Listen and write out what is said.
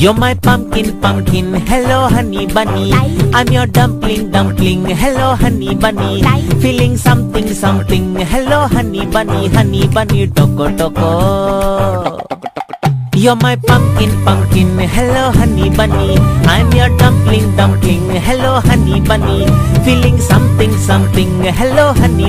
You're my pumpkin, pumpkin. Hello, honey bunny. I'm your dumpling, dumpling. Hello, honey bunny. Feeling something, something. Hello, honey bunny, honey bunny. Toko, toko. You're my pumpkin, pumpkin. Hello, honey bunny. I'm your dumpling, dumpling. Hello, honey bunny. Feeling something, something. Hello, honey.